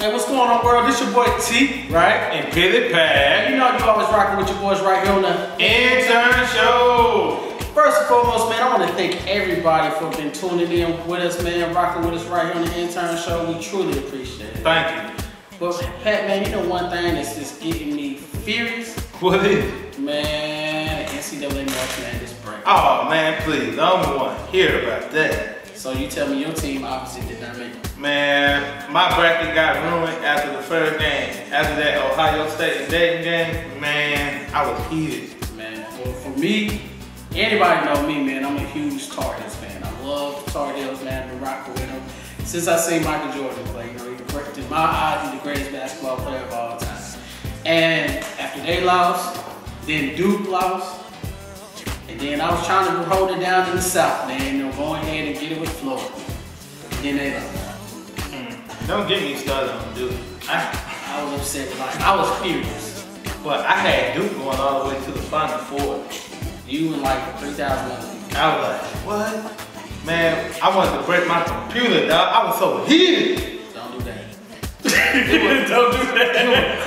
Hey, what's going on, world? This your boy T, right? And Pitty Pat. You know you always rocking with your boys right here on the Intern Show. First and foremost, man, I want to thank everybody for been tuning in with us, man, rocking with us right here on the Intern Show. We truly appreciate it. Thank you. But Pat, man, you know one thing that's just getting me furious, What is man. The NCAA March Madness break. Oh man, please. I don't want to hear about that. So you tell me your team obviously did not make it. Man, my bracket got ruined after the first game. After that Ohio State and Dayton game, man, I was heated. Man, well, for me, anybody know me, man. I'm a huge Tar Heels fan. I love the Tar Heels, man. I've been rocking with them since I seen Michael Jordan play. You know, he, in my eyes, he's the greatest basketball player of all time. And after they lost, then Duke lost, then I was trying to hold it down in the South, man. Go ahead and get it with Florida. And then they lost. Mm. Don't get me started on Duke. I, I was upset. Like I was furious. but I had Duke going all the way to the Final Four. You and like 3,000 other people. I was like, what? Man, I wanted to break my computer, dog. I was so heated. Don't do that. Don't do that.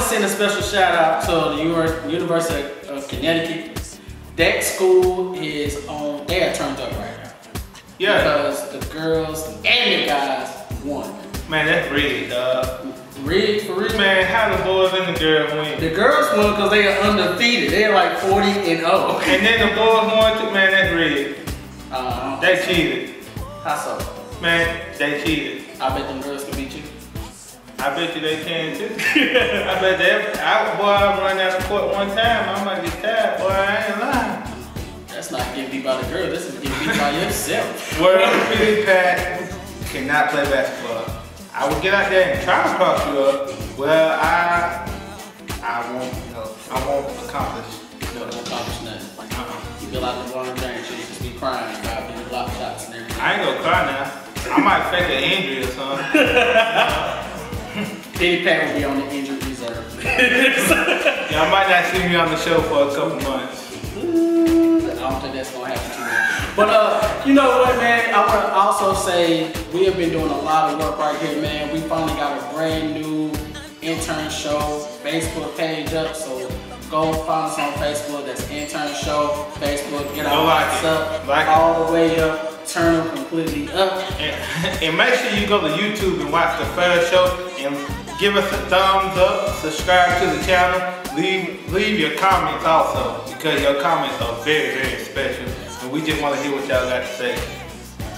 To send a special shout out to the University of Connecticut. That school is on. They are turned up right now Yeah, because the girls and the guys won. man, that's rigged, dog. Rigged for real. Man, how the boys and the girls win. The girls won because they are undefeated. They're like 40 and 0. And then the boys won too, man, that's rigged. Uh, They cheated. how so? Man, they cheated. I bet them girls can beat you. I bet you they can too. I bet they, I, boy, I run out of court one time, I might get tired, boy, I ain't lying. That's not getting beat by the girl. This is getting beat by yourself. World Pitty Pat cannot play basketball. I would get out there and try to cross you up. Well, I, I won't, you know, I won't accomplish. No, don't accomplish nothing. Uh-uh. You feel like LeBron James, you just be crying about getting block shots and everything. I ain't gonna cry now. I might fake an injury or something. Penny Pat will be on the injured reserve. Y'all might not see me on the show for a couple months. I don't think that's gonna happen too much. But uh, you know what, man? I want to also say we have been doing a lot of work right here, man. We finally got a brand new intern show Facebook page up, so go find us on Facebook. That's intern show Facebook. Get Go our like likes it. up Like it. all the way up. Turn them completely up. And, and make sure you go to YouTube and watch the first show and give us a thumbs up, subscribe to the channel, leave leave your comments also because your comments are very, very special. And we just want to hear what y'all got to say.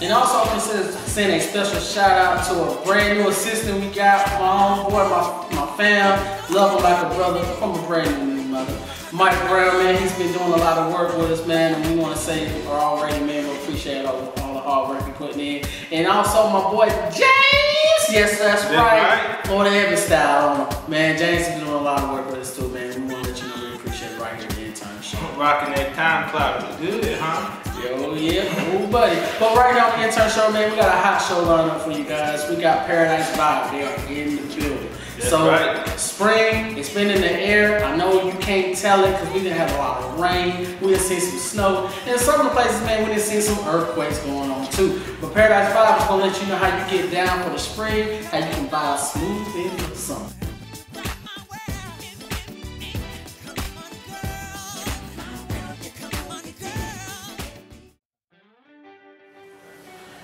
And also consider send a special shout out to a brand new assistant we got, my homeboy, my, my fam, love him like a brother from a brand new mother. Mike Brown, man, he's been doing a lot of work with us, man, and we want to say already, man, we appreciate all, the hard work you're putting in. And also my boy James, yes, that's, That's right, right. for the Evan style. Man, James has been doing a lot of work with us too, man. We want to let you know we appreciate it right here the intern show. Rocking that time clock. Good, huh? Yo, yeah, cool buddy. But right now on the intern show, man, we got a hot show lined up for you guys. We got Paradise Vibe. They are in the building. That's so right. spring, it's been in the air. I know you can't tell it because we didn't have a lot of rain. We didn't see some snow. And some of the places, man, we didn't see some earthquakes going on too. But Paradise Vibe is gonna let you know how you get down for the spring, how you can buy a smooth in the summer.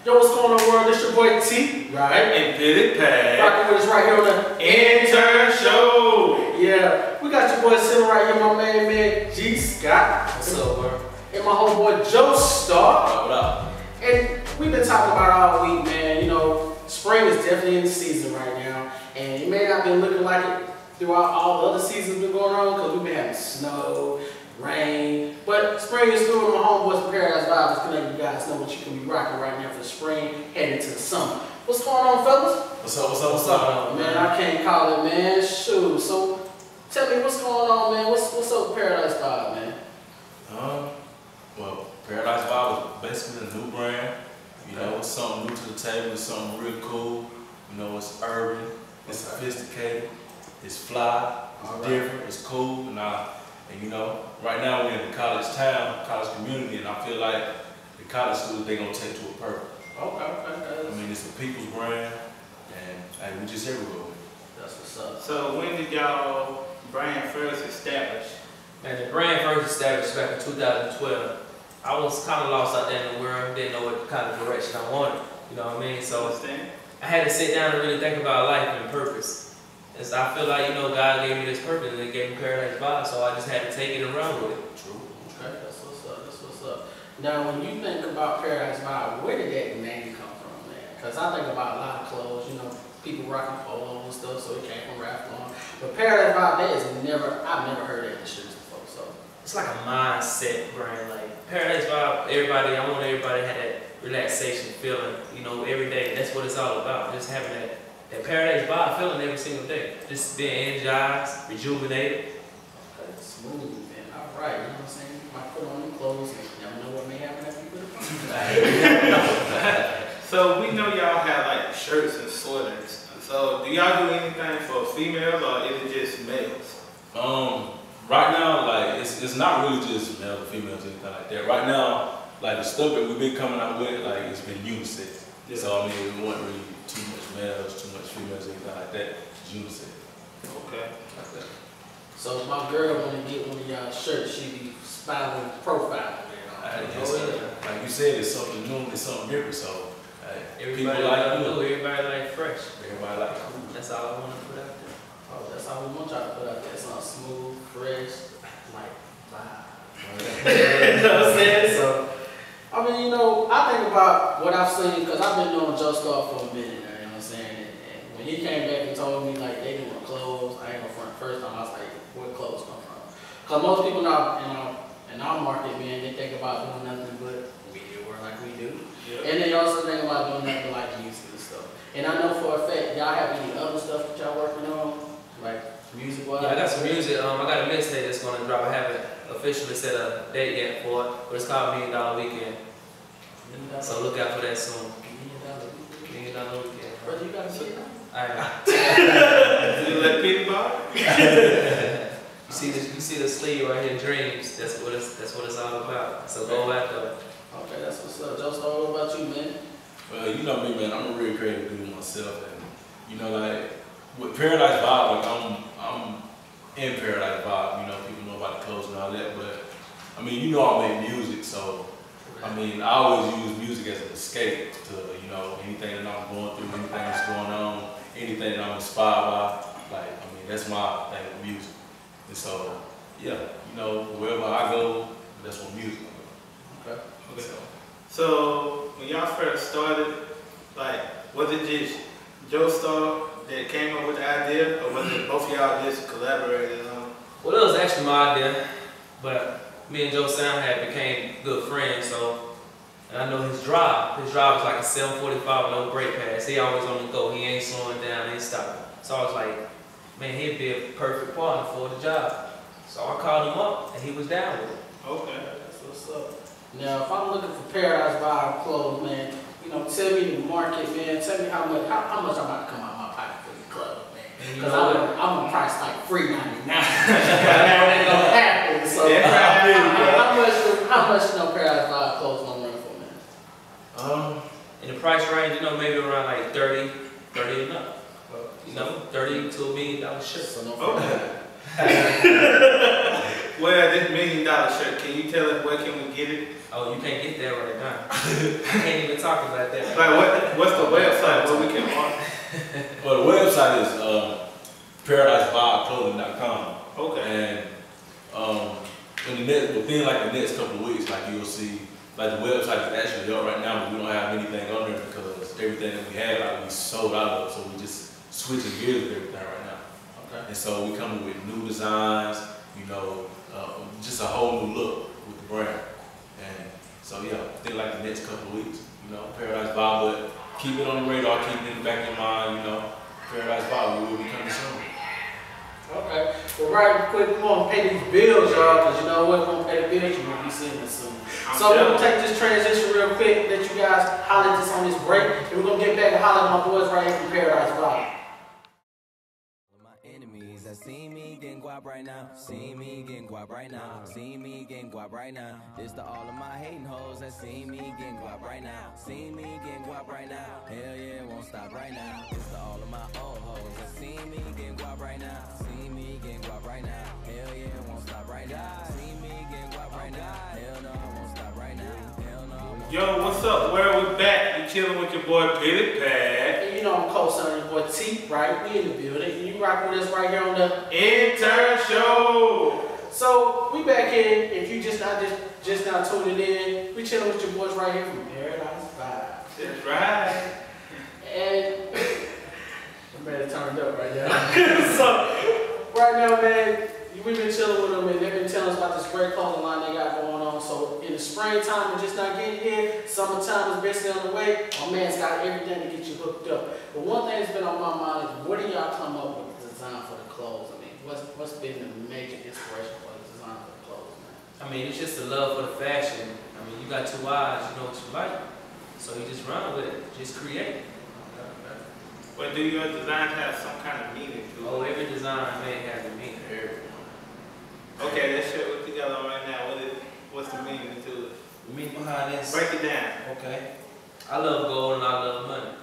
Yo, what's going on, world? This your boy T, right? And Pitty Pat. Rocking with us right here on the Intern Show. Yeah, we got your boy sitting right here, my man, man, G Scott. What's up, bro? And my homeboy Joe Star. What up? And we've been talking about all week, man. You know, spring is definitely in the season right now. And it may not be looking like it throughout all the other seasons been going on because we've been having snow, rain. But spring is through and my homeboys from Paradise Vibes can let you guys know what you can be rocking right now for spring, heading to the summer. What's going on, fellas? What's up? What's up? What's up? Man, I can't call it, man. Shoot. So, tell me what's going on, man. What's what's up with Paradise Vibe, man? Um, well, Paradise Vibe is basically a new brand. You know, it's something new to the table. It's something real cool. You know, it's urban. It's sophisticated. It's fly. It's right. different. It's cool. And, uh, and you know, right now we're in the college town, college community, and I feel like the college students they gonna take to a purpose. Okay, okay, I mean, it's a people's brand, and hey, we just everywhere with it. that's what's up. So when did y'all brand first establish? And the brand first established back in 2012. I was kind of lost out there in the world, didn't know what kind of direction I wanted. You know what I mean? So I had to sit down and really think about life and purpose. I feel like, you know, God gave me this purpose and He gave me Paradise Vibe, so I just had to take it and run with it. True. Okay, that's what's up, that's what's up. Now, when you think about Paradise Vibe, where did that name come from, man? Because I think about a lot of clothes, you know, people rocking polo and stuff, so it came from Ralph Lauren. But Paradise Vibe, that is never, I've never heard that in the streets before, so. It's like a mindset brand. Like Paradise Vibe, everybody, I want everybody to have that relaxation feeling, you know, every day. That's what it's all about. Just having that, that Paradise Vibe feeling every single day. Just being energized, rejuvenated. Okay, smooth, man. All right, you know what I'm saying? You might put on them clothes and you never know what may happen after you put them on. So we know y'all have like shirts and sweaters. So do y'all do anything for females or is it just males? Um, right now, like it's, it's not really just male or females or anything like that. Right now, like the stuff that we've been coming out with, like it's been unisex. So I mean, we want really too much males, too much females, anything like that. It's unisex. Okay. Like that. So if my girl wanna get one of y'all shirts, she be smiling profile. I guess, uh, like you said, it's something new, it's something different. So hey, Everybody people like like blue, you. everybody like fresh. Everybody like cool. That's all I want to put out there. Oh, that's all we want y'all to put out there. Something smooth, fresh, like vibe. you know what I'm saying? So, I mean, you know, I think about what I've seen because I've been doing Joe Star for a minute you know what I'm saying? And, and when he came back and told me like they doing clothes, I ain't gonna front first time, I was like, where clothes come from? Because most people now, in our, in our market, man, they think about doing nothing but we do work like we do. And they also think about doing nothing like music and stuff. And I know for a fact, y'all have any other stuff that y'all working on, like music wise? Yeah, I got some music. Um, I got a mixtape that's gonna drop. I haven't officially set a date yet for it, but it's called Million Dollar Weekend. Million dollar- So look out for that soon. million dollar weekend. Million Dollar Weekend. Brother, you got a million dollar? Alright. Do you let people buy? You see this? You see the sleeve right here, dreams. That's what it's. That's what it's all about. So go after it. Okay, that's what's up. Joe Star, what about you, man? Well, you know me, man. I'm a real creative dude myself, and you know, like with Paradise Vibe, like I'm, I'm in Paradise Vibe. You know, people know about the clothes and all that, but I mean, you know, I make music, so I mean, I always use music as an escape to, you know, anything that I'm going through, anything that's going on, anything that I'm inspired by. Like, I mean, that's my thing with music. And so, yeah, you know, wherever I go, that's what music. I Okay. go. So, So when y'all first started, like, was it just Joe Star that came up with the idea, or was it both of y'all just collaborated on? Well, it was actually my idea, but me and Joe Star had became good friends. So, and I know his drive. His drive was like a 745 no brake pads. He always on the go. He ain't slowing down, ain't stopping. So I was like, man, he'd be a perfect partner for the job. So I called him up, and he was down with it. Okay. That's what's up. Now, if I'm looking for Paradise Vibe clothes, man, you know, tell me the market, man. Tell me how much, how, how much I'm about to come out of my pocket for the club, man. And you Because know I'm, gonna- I'm gonna price like free ninety nine. That ain't gonna happen. So, Yeah. how much, how much, you know, Paradise Vibe clothes gonna run for, man? Um, in the price range, you know, maybe around like 30, 30 and up. You know, 30 to a million dollar shirt. So no Okay. Well, this million dollar shirt, can you tell us where can we get it? Oh, you can't get that right now. I can't even talk about that. Like, what, what's the website where we can order? Well, the website is paradisevibeclothing.com. Okay. And um, in the next, within like the next couple of weeks, like you'll see, like the website is actually up right now, but we don't have anything on there because everything that we had, like we sold out of, so we just switching gears with everything right now. Okay. And so we coming with new designs, you know, uh, just a whole new look with the brand. And so yeah, think like the next couple of weeks, you know, Paradise Vibe, but keep it on the radar, keep it in the back of your mind, you know, Paradise Vibe, we will be coming soon. Okay. Well, right quick, we want to pay these bills, y'all, because you know what? We want to pay the bills, you're going to be seeing us soon. So we're going to take this transition real quick, let you guys holler at this on this break, and we're going to get back and holler at my boys right here from Paradise Vibe. Guap right now. See me getting guap right now. See me getting guap right now. This to all of my hating hoes that see me getting guap right now. See me getting guap right now. Hell yeah, won't stop right now. This to all of my old hoes that see me getting guap right now. See me getting guap right now. Hell yeah, won't stop right now. See me getting guap right now. Hell no, won't stop right now. Hell no. Yo, what's up? Where we back? You chilling with your boy Pitty Pat. Know I'm co-signing your boy T, right? We in the building. And you rocking with us right here on the Intern Show. So we back in. If you just not just just now tuning in, we chilling with your boys right here from Paradise Vibe. That's right. And I'm ready to turn it up right now. so right now, man, we've been chilling with them and they've been telling us about this great clothing line they got going on. So in the springtime, we're just not getting here. Summertime is basically on the way. My man's got everything to get you hooked up. But one thing that's been on my mind is what do y'all come up with the design for the clothes? I mean, what's what's been the major inspiration for the design for the clothes, man? I mean, it's just a love for the fashion. I mean, you got two eyes, you know what you like. So you just run with it, just create. But do your design have some kind of meaning to Oh, every design I made has a meaning. Okay, let's share what you got on right now. What is, what's the meaning to it? The meaning behind this. Break it down. Okay. I love gold and I love money.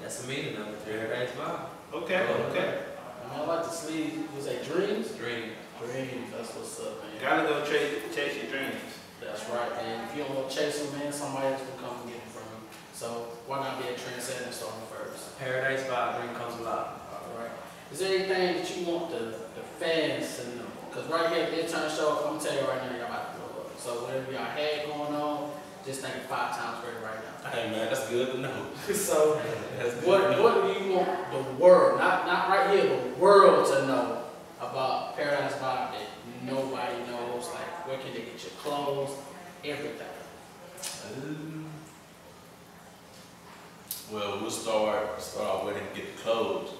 That's the meaning of it. Paradise vibe. Okay, okay. I mean, I like the sleeve. Was that dreams? Dream. Dreams. That's what's up, man. Gotta go chase, chase your dreams. That's right, man. If you don't want to chase them, man, somebody else will come and get it from you. So why not be a trendsetter and start first? Paradise vibe. Dream comes alive. All right. Is there anything that you want the, the fans to know? Because right here the intern show, I'm gonna tell you right now, y'all about to blow up. So whatever y'all had going on, just think five times greater right now. Hey man, that's good to know. so what to what do you want the world, not not right here, the world to know about Paradise Vibe that nobody knows? Like where can they get your clothes, everything. Um, Well, we'll start start off with and get the clothes.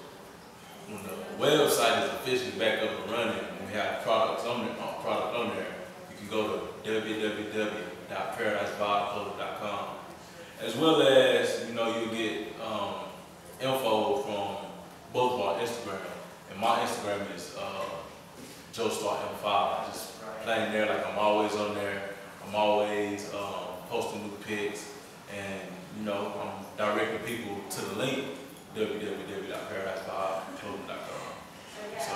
When the website is officially back up and running, and we have products on there, uh, product on there, you can go to www.paradisevibeclothes.com. As well as, you know, you'll get um, info from both of our Instagram. And my Instagram is uh, JoeStarM5. Just playing there like I'm always on there. I'm always um, posting new pics. And, you know, I'm directing people to the link, www.paradisevibeclothing.com. So,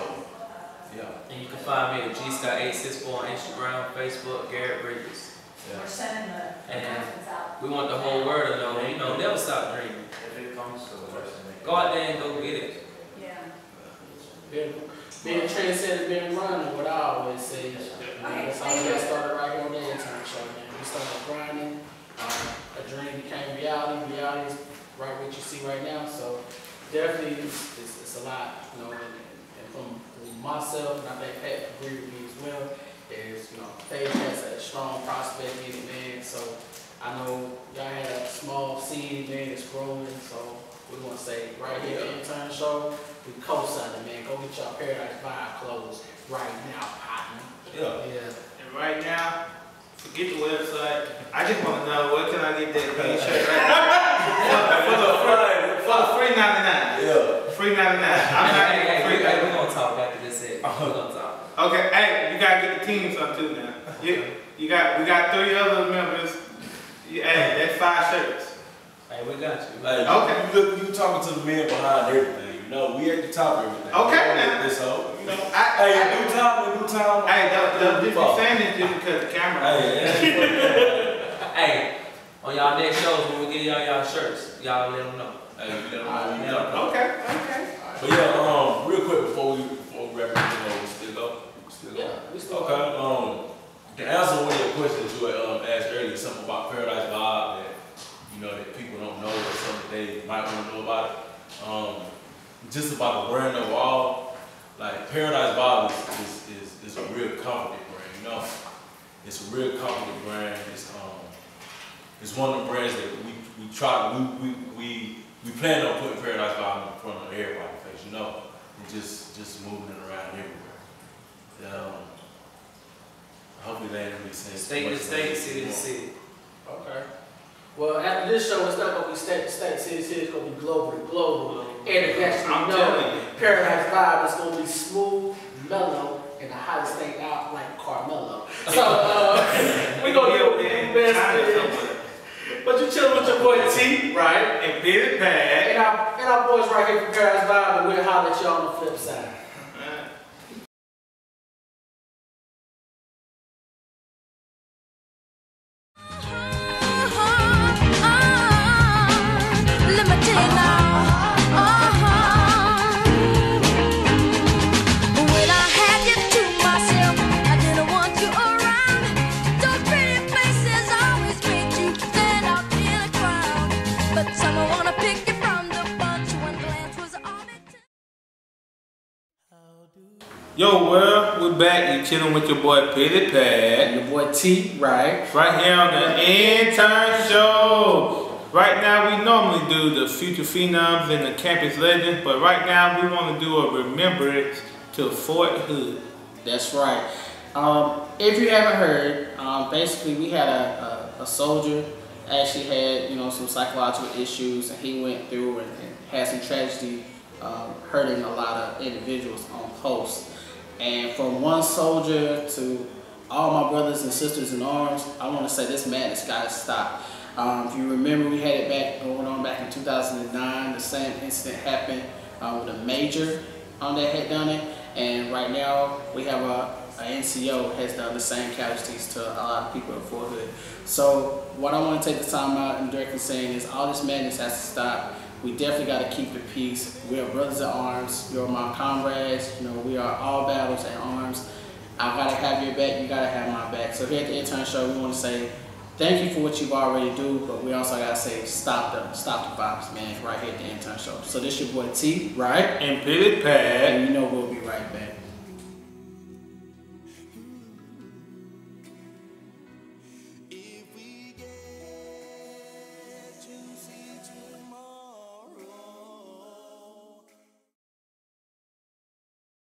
yeah. And you can find me at G-Scott864 on Instagram, Facebook, Garrett Bridges. We're sending the And out. we want the whole world to know, you know, never stop dreaming. If it comes to the Go out there and go get it. Yeah. Being, being trendsetter, being running, what I always say. Man, that's how we got started right here on the intern show, man. We started grinding, um, a dream became reality, reality is right what you see right now, so definitely it's, it's, it's a lot, you know, and, and from, from myself, and I think Pat agreed with me as well, is, you know, Faith has a strong prospect in it, man, so I know y'all had a small seed, man, it's growing, so we want to say right here at the intern show, we co-signing, man. Go get your Paradise Vibe clothes right now, partner. Yeah. Yeah. And right now, forget the website. I just want to know where can I get that green shirt right now? For, the free, for the free 99. Yeah. Free 99. I'm not Hey, hey, free hey, we're gonna talk after this set. We're uh-huh. gonna talk. Okay, hey, you gotta get the teams up too now. You, you got, we got three other members. You, hey, that's five shirts. Hey, we got you. Like, Okay. you, look, you talking to the men behind everything. You know, we at the top of everything. Okay, now. This whole, you know. I, Hey, I, in due time, in due time. hey, the, the, we if you fall. saying this just because the camera. Hey, Hey, on y'all next shows when we get y'all y'all shirts, y'all let them know. hey, let them know, you let them know. Okay, okay. But yeah, um, real quick before we before we wrap it up, you know, we still go. We still go. Yeah, we still Okay. Um, to answer one of your questions you had um, asked earlier, something about Paradise Vibe that you know that people don't know or something they might want to know about it. Um, just about the brand overall, like Paradise Vibe is is, is, is a real confident brand. You know, it's a real confident brand. It's um, it's one of the brands that we we try we we we, we plan on putting Paradise Vibe in front of everybody's because You know, and just just moving it around everywhere. Um, hopefully that ain't really saying too State to much state, about city to it. city. Okay. Well, after this show, it's not gonna be state to state, city to city. It's gonna be global to global. International. I'm you know. Paradise Vibe is gonna be smooth mellow, and the hottest thing out like Carmelo. So uh, we gonna do the best. But you chilling with your boy T, right? And Pitty Pat. And our, and our boys right here from Paradise Vibe, and we'll holler at you on the flip side. Yo, world, we're back. You chilling with your boy Pitty Pat. And your boy T, right? Right here on the intern show. Right now, we normally do the future phenoms and the campus legends, but right now we want to do a remembrance to Fort Hood. That's right. Um, if you haven't heard, um, basically we had a, a, a soldier actually had you know some psychological issues, and he went through and, and had some tragedy, um, hurting a lot of individuals on post. And from one soldier to all my brothers and sisters in arms, I want to say this madness got to stop. Um, if you remember, we had it back going on back in 2009. The same incident happened uh, with a major um, that had done it, and right now we have a, a NCO has done the same casualties to a lot of people in Fort Hood. So what I want to take the time out and directly saying is all this madness has to stop. We definitely got to keep the peace. We are brothers at arms. You're my comrades. You know, we are all battles at arms. I gotta have your back. You gotta have my back. So here at the intern show, we want to say thank you for what you've already do, but we also gotta say stop the stop the violence, man. Right here at the intern show. So this your boy T, right? And Pitty Pat. And you know we'll be right back.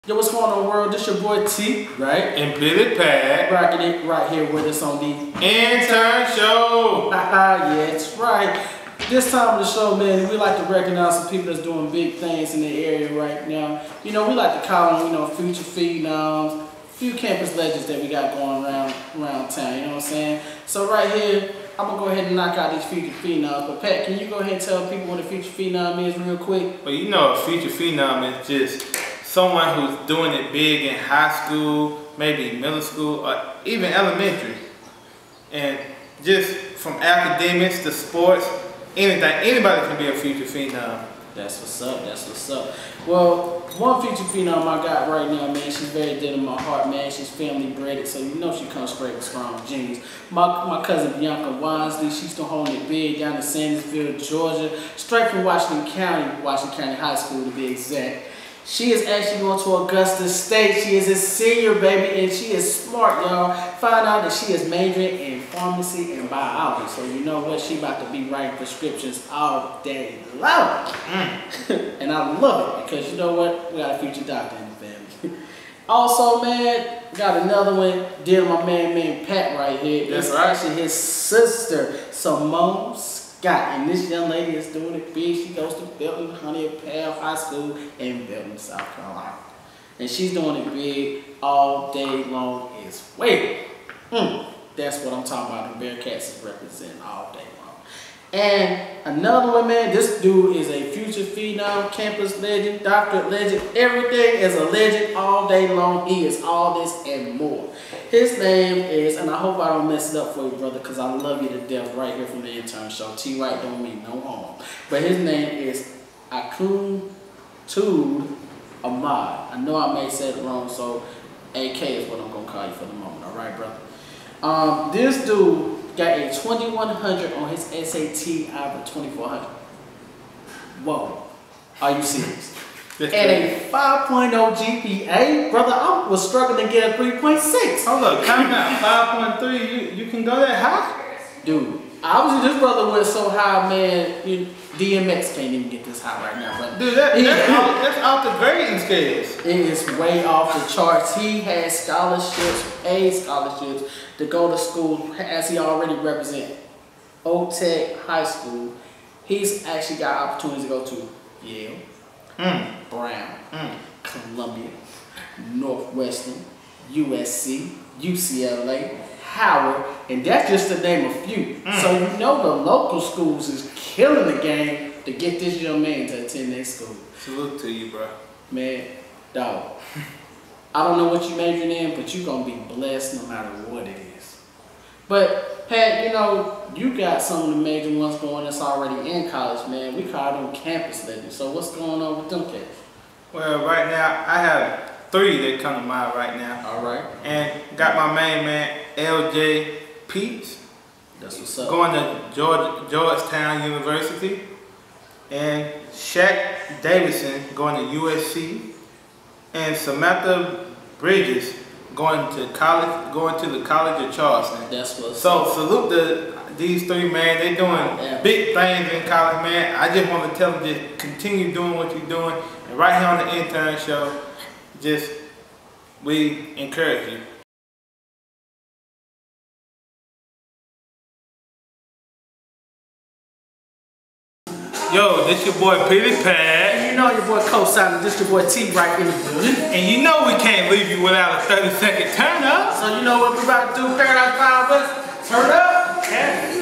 Yo, what's going on, world? This your boy T, right? And Pitty Pat. Rocking it right here with us on the Intern show. Yeah, that's right. This time of the show, man, we like to recognize some people that's doing big things in the area right now. You know, we like to call them, you know, future phenoms, few campus legends that we got going around around town. You know what I'm saying? So right here, I'm gonna go ahead and knock out these future phenoms. But Pat, can you go ahead and tell people what a future phenom is real quick? Well, you know, a future phenom is just someone who's doing it big in high school, maybe middle school, or even elementary. And just from academics to sports, anything, anybody can be a future phenom. That's what's up. That's what's up. Well, one future phenom I got right now, man, she's very dear to my heart, man. She's family bred, so you know she comes straight with strong genes. My, my cousin Bianca Wisely, she's still holding it big down in Sandersville, Georgia, straight from Washington County, Washington County High School to be exact. She is actually going to Augusta State. She is a senior, baby, and she is smart, y'all. Find out that she is majoring in pharmacy and biology. So you know what? She about to be writing prescriptions all day long. Mm. and I love it because you know what? We got a future doctor in the family. also, man, got another one. Dear my man, man Pat right here. That's It's right. actually his sister, Simone And this young lady is doing it big. She goes to Belton Honey Pal High School in Belton, South Carolina. And she's doing it big all day long as well. Mm, that's what I'm talking about. The Bearcats is representing all day. And another one, man, this dude is a future phenom, campus legend, doctorate legend. Everything is a legend all day long. He is all this and more. His name is, and I hope I don't mess it up for you, brother, because I love you to death right here from the intern show. T-Wright don't mean no harm. But his name is Akun Tud Ahmad. I know I may say it wrong, so AK is what I'm gonna call you for the moment, all right, brother? Um, this dude got a 2100 on his SAT out of 2400. Whoa, are you serious? And a 5.0 GPA, brother, I was struggling to get a 3.6. Hold up, time out. 5.3, you, you can go that high? Dude, obviously this brother went so high, man. You, DMX can't even get this high right now, but Dude, that, that's, off, that's off the grading scales. It is way off the charts. He has scholarships, paid scholarships to go to school as he already represent Old Tech High School. He's actually got opportunities to go to Yale, Mm, Brown, mm. Columbia, Northwestern, USC, UCLA, Howard, and that's just to name a few. Hmm. So you know the local schools is killing the game to get this young man to attend their school. Salute to you, bro. Man, dog. I don't know what you majoring in, but you're gonna be blessed no matter what it is. But Pat, you know, you got some of the major ones going that's already in college, man. We call them campus legends. So what's going on with them cats? Well, right now I have three that come to mind right now, All right, and got my main man LJ Peets that's what's up. going to George, Georgetown University, and Shaq Davidson going to USC, and Samantha Bridges going to college, going to the College of Charleston. That's what's So up. salute the these three man. They doing Yeah. big things in college, man. I just want to tell them just continue doing what you're doing, and right here on the intern show, just we encourage you. Yo, this your boy Pitty Pat, And you know your boy co-signing, this your boy T-Wright in the building. and you know we can't leave you without a 30 second turn up. So you know what we're about to do, Paradise Vibe West? Turn up. Yeah.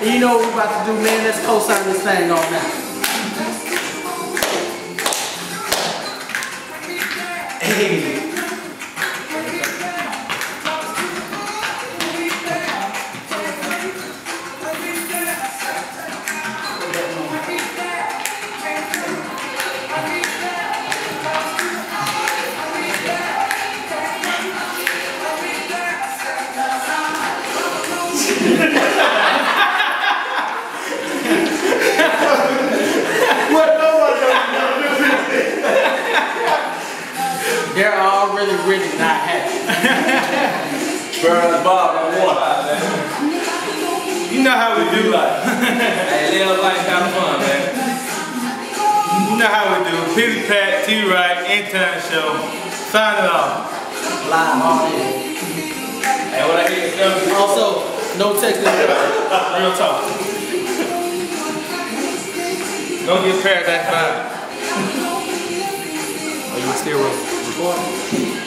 And you know what we're about to do, man. Let's co-sign this thing on now. They're know how we do. Hey, live life, have fun, man. You know how we do. Pitty Pat, T-Wright, intern show. Sign it off. Live all in. Hey, what I hear is coming. Also, no texting. Real talk. Don't get Paradise Vibe. Are you still recording?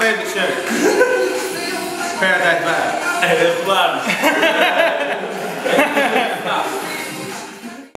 Favorite shirt. Paradise Vibe. Hey, that's fly.